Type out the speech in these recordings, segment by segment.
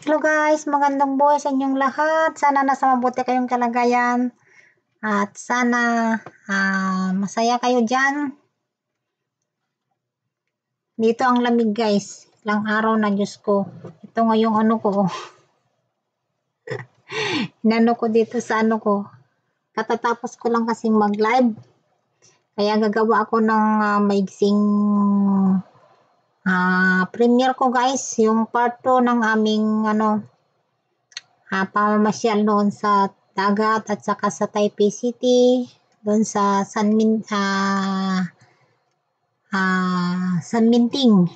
Hello guys, magandang buhay sa inyong lahat. Sana nasa mabuti kayong kalagayan. At sana ah, masaya kayo dyan. Dito ang lamig guys. Ilang araw na Diyos ko. Ito ngayong ano ko. Inano ko dito sa ano ko. Katatapos ko lang kasing mag-live. Kaya gagawa ako ng uh, maigsing ah premiere ko guys. Yung part 2 ng aming ano uh, pamamasyal noon sa dagat at saka sa Taipei City. Doon sa San Min ah ah San Minting.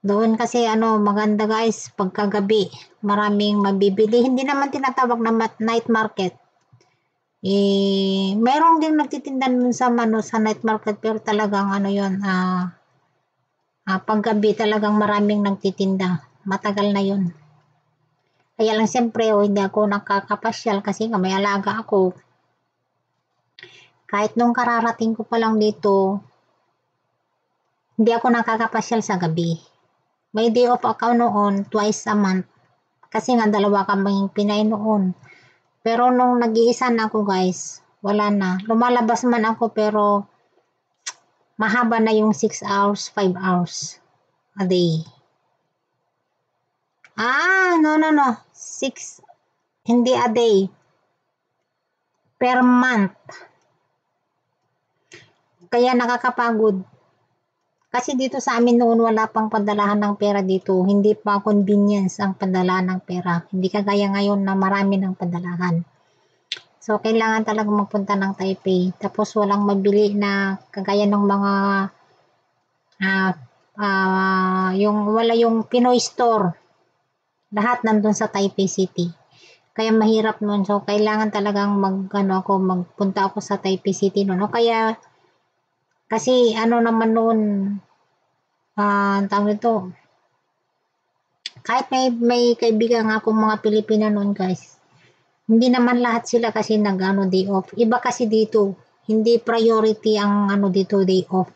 Doon kasi ano maganda guys pagkagabi maraming mabibili. Hindi naman tinatawag na night market. Eh, mayroong din nagtitinda nun sa ano, sa night market pero talagang ano yon ah uh, paggabi talagang maraming nagtitinda. Matagal na yon. Kaya lang siyempre oh, hindi ako nakakapasyal kasi nga may alaga ako. Kahit nung kararating ko pa lang dito, hindi ako nakakapasyal sa gabi. May day off ako noon, twice a month. Kasi nga dalawa kaming pinay noon. Pero nung nag-iisa na ako guys, wala na. Lumalabas man ako pero mahaba na yung 6 hours, 5 hours a day. Ah, no, no, no. 6, hindi a day. Per month. Kaya nakakapagod. Kasi dito sa amin noon wala pang padalahan ng pera dito. Hindi pa convenience ang padalahan ng pera. Hindi kagaya ngayon na marami ng padalahan. So, kailangan talaga magpunta ng Taipei. Tapos, walang mabili na kagaya ng mga uh, uh, yung wala yung Pinoy store. Lahat nandun sa Taipei City. Kaya mahirap noon. So, kailangan talagang mag, ano ako, magpunta ako sa Taipei City noon. O kaya, kasi ano naman noon, uh, tawag ito, kahit may, may kaibigan nga akong mga Pilipina noon guys, hindi naman lahat sila kasi nag ano, day off. Iba kasi dito, hindi priority ang ano dito day off.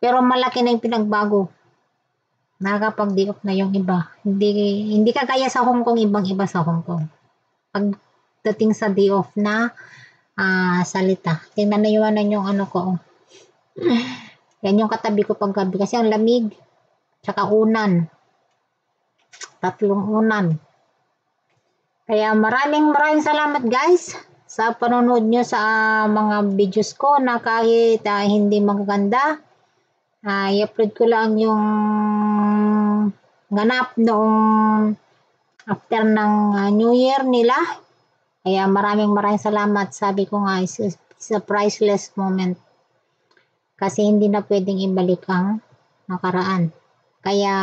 Pero malaki na yung pinagbago. Nakakapag day off na yung iba. Hindi, hindi kagaya sa Hong Kong, ibang iba sa Hong Kong. Pagdating sa day off na, uh, salita. Tingnan na yung, yung ano ko. Yan yung katabi ko paggabi. Kasi ang lamig. Tsaka unan. Tatlong unan. Kaya maraming maraming salamat guys sa panonood nyo sa uh, mga videos ko na kahit uh, hindi magaganda. Uh, i-upload ko lang yung ganap noong after ng uh, New Year nila. Kaya maraming maraming salamat. Sabi ko nga, it's, it's a priceless moment. Kasi hindi na pwedeng ibalik ang nakaraan. Kaya,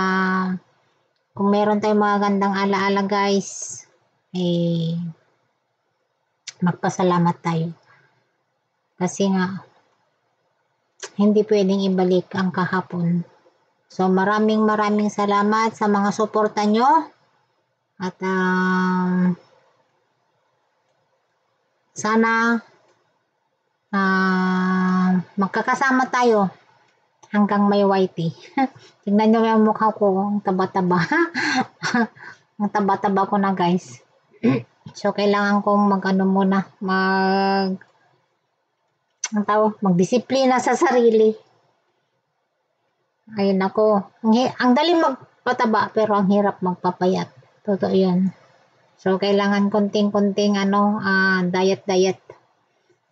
kung meron tayong mga gandang alaala guys, eh, magpasalamat tayo. Kasi nga, hindi pwedeng ibalik ang kahapon. So, maraming maraming salamat sa mga suporta nyo. At, um, sana uh, magkakasama tayo hanggang may whitey. Tingnan nyo yung mukha ko, ang taba-taba. ang taba-taba ko na guys. So, kailangan kong mag-ano muna, mag ang tawag, magdisiplina sa sarili. Ayun ako. Ang, ang dali magpataba pero ang hirap magpapayat. Totoo yan. So, kailangan konting-konting ano, uh, diet-diet.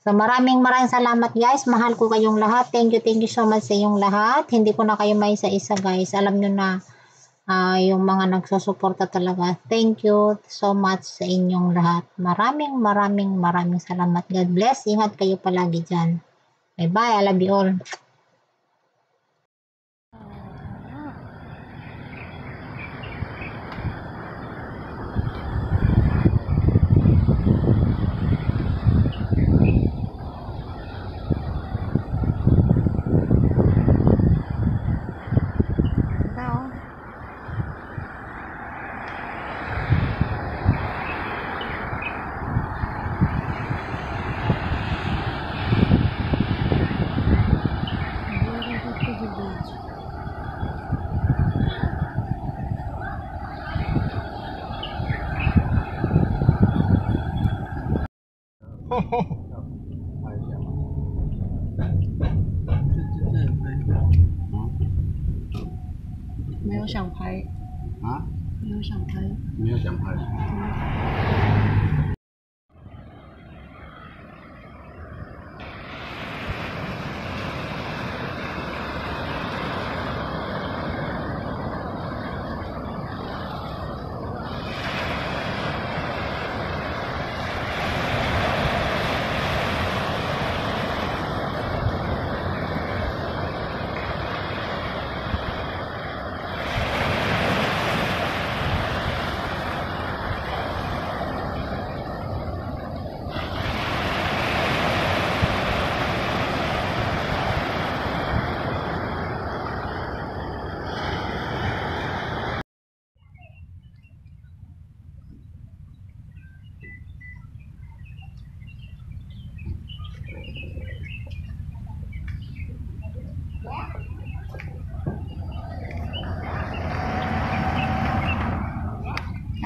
So, maraming maraming salamat guys. Mahal ko kayong lahat. Thank you, thank you so much sa inyong lahat. Hindi ko na kayo may isa-isa guys. Alam nyo na uh, yung mga nagsusuporta talaga. Thank you so much sa inyong lahat. Maraming maraming maraming salamat. God bless. Ingat kayo palagi dyan. Bye-bye. I love you all. 没有想拍，啊，没有想拍。没有想拍。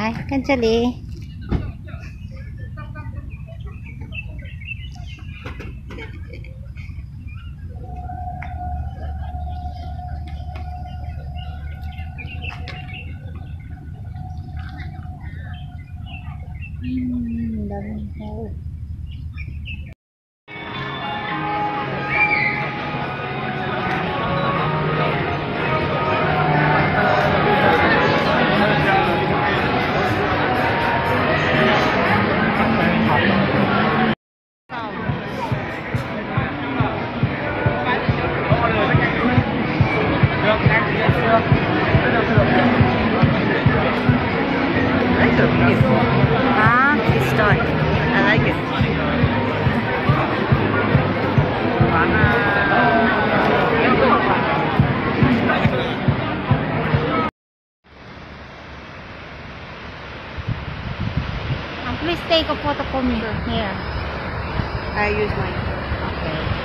来，看这里。Hmm, daming tao. Dark. I like it. Please take a photo for me here. I use mine. Okay.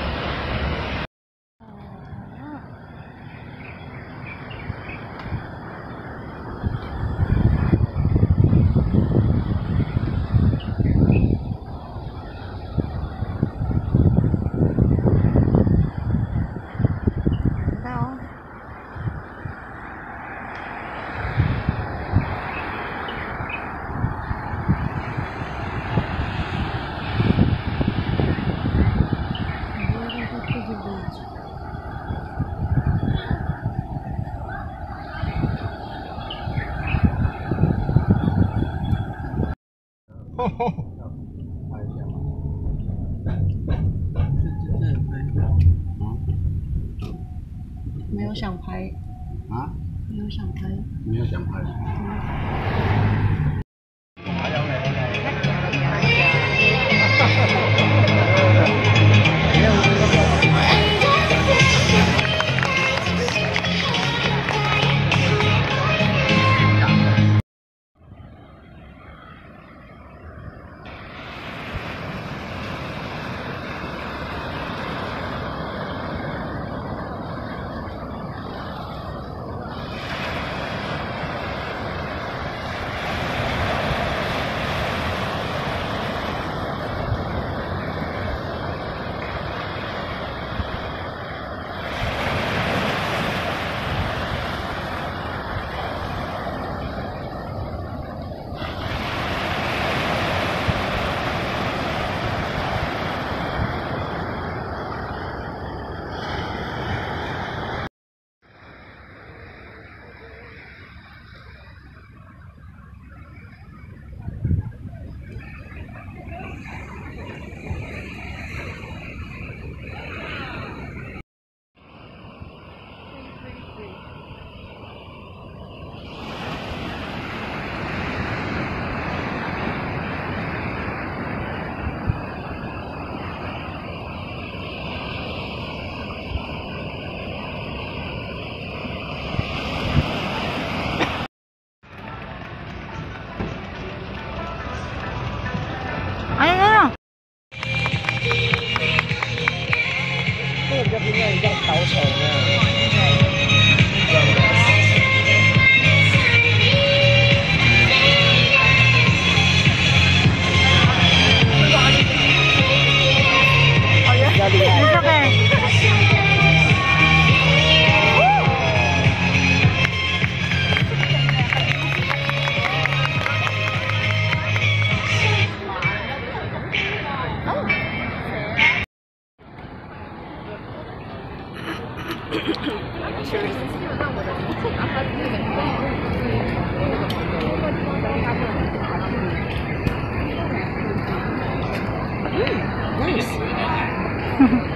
没有想拍，啊，没有想拍。没有想拍。嗯，nice，呵呵。